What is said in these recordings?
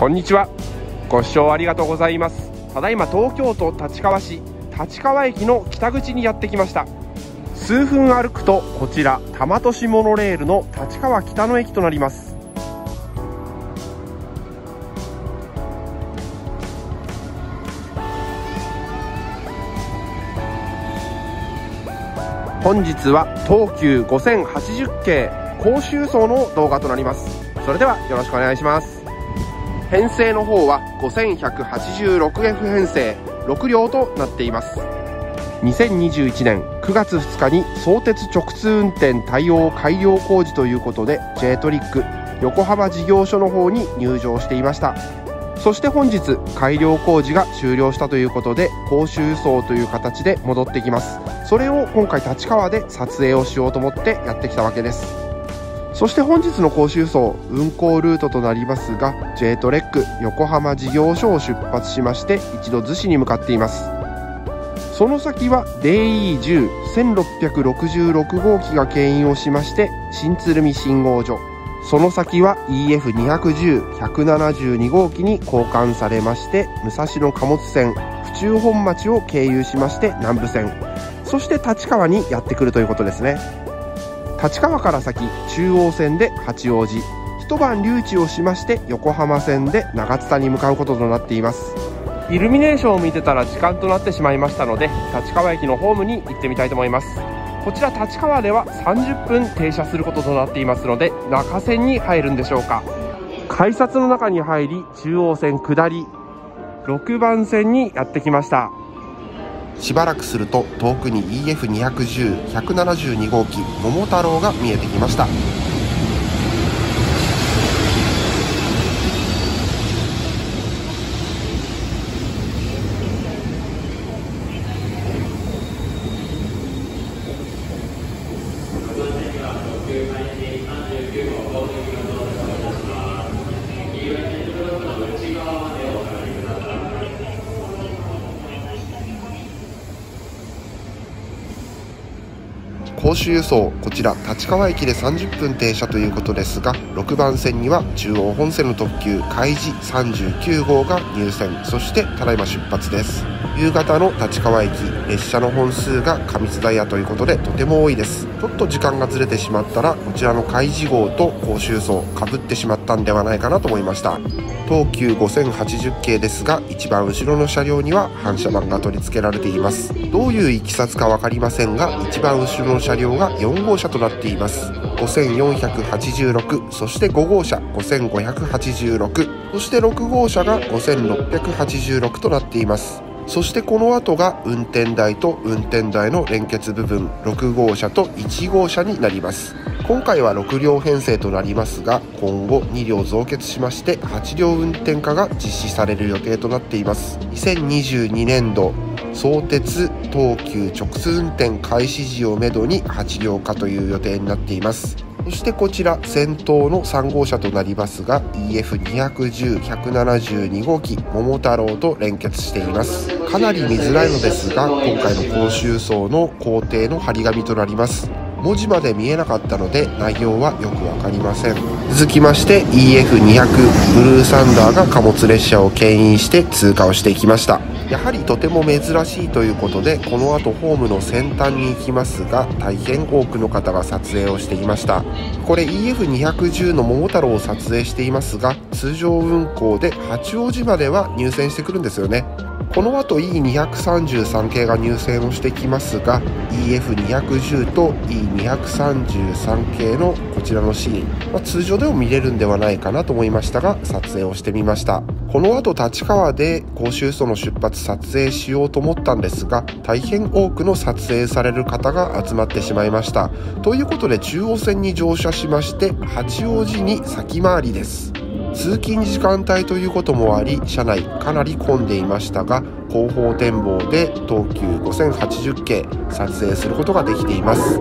こんにちは。ご視聴ありがとうございます。ただいま東京都立川市立川駅の北口にやってきました。数分歩くとこちら多摩都市モノレールの立川北の駅となります。本日は東急5080系甲州層の動画となります。それではよろしくお願いします。編成の方は 5186F 編成6両となっています。2021年9月2日に相鉄直通運転対応改良工事ということで J トリック横浜事業所の方に入場していました。そして本日改良工事が終了したということで公衆輸送という形で戻ってきます。それを今回立川で撮影をしようと思ってやってきたわけです。そして本日の公衆輸送運行ルートとなりますが J トレック横浜事業所を出発しまして一度逗子に向かっています。その先は DE101666 号機が牽引をしまして新鶴見信号所。その先は EF210-172 号機に交換されまして武蔵野貨物線府中本町を経由しまして南部線。そして立川にやってくるということですね。立川から先中央線で八王子一晩留置をしまして横浜線で長津田に向かうこととなっています。イルミネーションを見てたら時間となってしまいましたので立川駅のホームに行ってみたいと思います。こちら立川では30分停車することとなっていますので中線に入るんでしょうか。改札の中に入り中央線下り6番線にやってきました。しばらくすると遠くに EF210172 号機桃太郎が見えてきました。公衆輸送こちら立川駅で30分停車ということですが6番線には中央本線の特急開示39号が入線そしてただいま出発です。夕方の立川駅列車の本数が過密ダイヤということでとても多いです。ちょっと時間がずれてしまったらこちらの開示号と公衆輸送かぶってしまったんではないかなと思いました。東急5080系ですが一番後ろの車両には反射板が取り付けられています。どういういきさつか分かりませんが一番後ろの車両が4号車となっています。5486そして5号車5586そして6号車が5686となっています。そしてこの後が運転台と運転台の連結部分6号車と1号車になります。今回は6両編成となりますが今後2両増結しまして8両運転化が実施される予定となっています。2022年度相鉄東急直通運転開始時をめどに8両化という予定になっています。そしてこちら先頭の3号車となりますが EF210172 号機桃太郎と連結しています。かなり見づらいのですが今回の高周層の工程の張り紙となります。文字まで見えなかったので内容はよく分かりません。続きまして EF200 ブルーサンダーが貨物列車を牽引して通過をしていきました。やはりとても珍しいということでこの後ホームの先端に行きますが大変多くの方が撮影をしていました。これ EF210 の桃太郎を撮影していますが通常運行で八王子までは入線してくるんですよね。この後 E233 系が入線をしてきますが EF210 と E233 系のこちらのシーン、まあ、通常でも見れるんではないかなと思いましたが撮影をしてみました。この後立川で甲州層の出発撮影しようと思ったんですが大変多くの撮影される方が集まってしまいました。ということで中央線に乗車しまして八王子に先回りです。通勤時間帯ということもあり車内かなり混んでいましたが後方展望で東急5080系撮影することができています。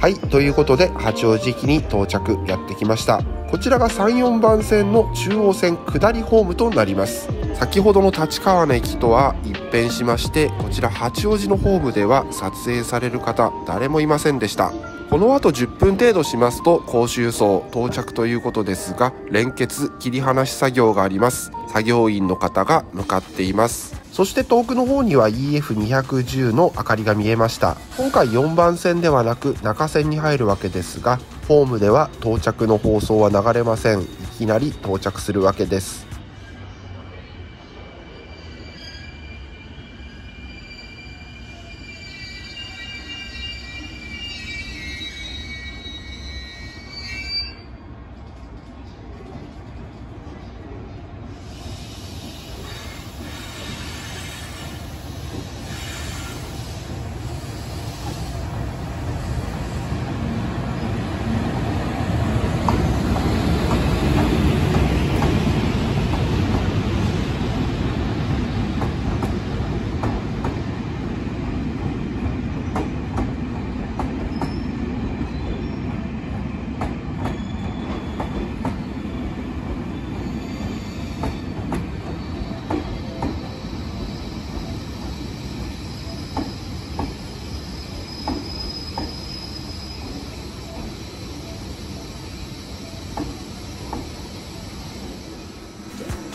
はいということで八王子駅に到着やってきました。こちらが34番線の中央線下りホームとなります。先ほどの立川の駅とは一変しましてこちら八王子のホームでは撮影される方誰もいませんでした。この後10分程度しますと甲州層到着ということですが連結切り離し作業があります。作業員の方が向かっています。そして遠くの方には EF210 の明かりが見えました。今回4番線ではなく中線に入るわけですがホームでは到着の放送は流れません。いきなり到着するわけです。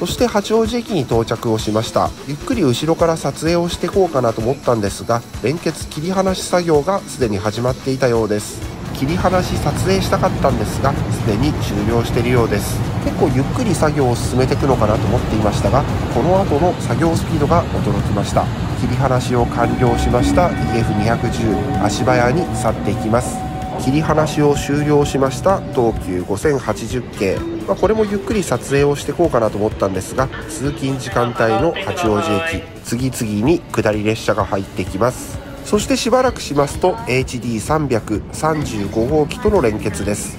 そして八王子駅に到着をしました。ゆっくり後ろから撮影をしてこうかなと思ったんですが連結切り離し作業がすでに始まっていたようです。切り離し撮影したかったんですがすでに終了しているようです。結構ゆっくり作業を進めていくのかなと思っていましたがこの後の作業スピードが驚きました。切り離しを完了しました。EF210 足早に去っていきます。切り離しを終了しました。東急5080系。まあ、これもゆっくり撮影をしていこうかなと思ったんですが通勤時間帯の八王子駅次々に下り列車が入ってきます。そしてしばらくしますと HD335 号機との連結です。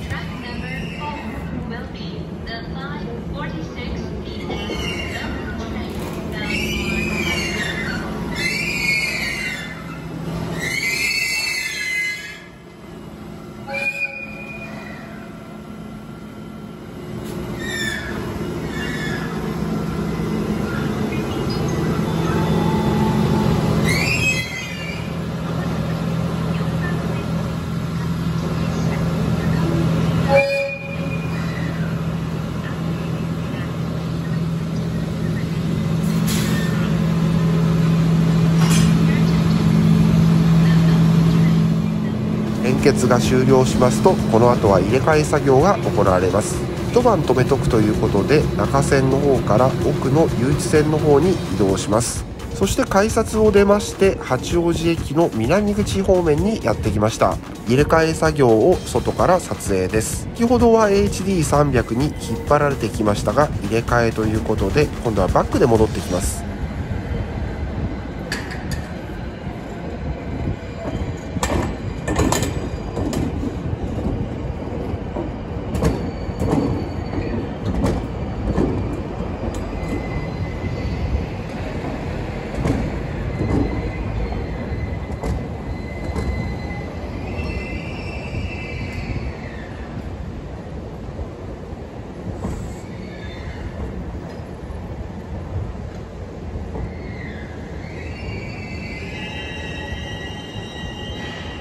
結が終了しますとこの後は入れ替え作業が行われます。一晩止めとくということで中線の方から奥の誘致線の方に移動します。そして改札を出まして八王子駅の南口方面にやってきました。入れ替え作業を外から撮影です。先ほどは HD300 に引っ張られてきましたが入れ替えということで今度はバックで戻ってきます。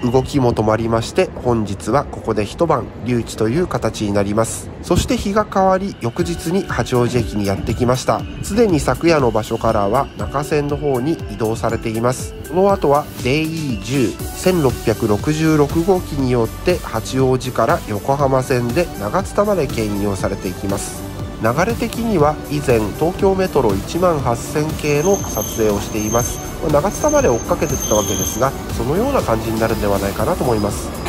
動きも止まりまして本日はここで一晩留置という形になります。そして日が変わり翌日に八王子駅にやってきました。すでに昨夜の場所からは中線の方に移動されています。その後は DE101666 号機によって八王子から横浜線で長津田まで牽引をされていきます。流れ的には以前東京メトロ1万8000系の撮影をしています。長津田まで追っかけてったわけですがそのような感じになるんではないかなと思います。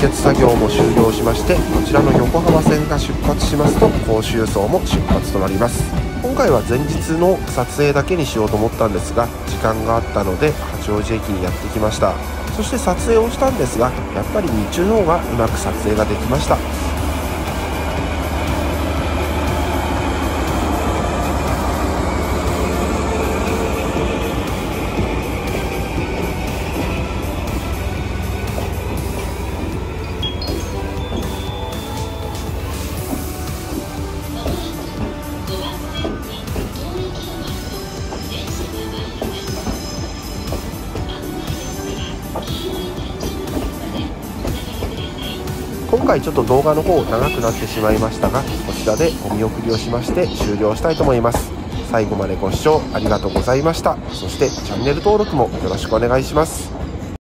結作業も終了しましてこちらの横浜線が出発しますと甲州層も出発となります。今回は前日の撮影だけにしようと思ったんですが時間があったので八王子駅にやってきました。そして撮影をしたんですがやっぱり日中の方がうまく撮影ができました。回ちょっと動画の方長くなってしまいましたがこちらでお見送りをしまして終了したいと思います。最後までご視聴ありがとうございました。そしてチャンネル登録もよろしくお願いします。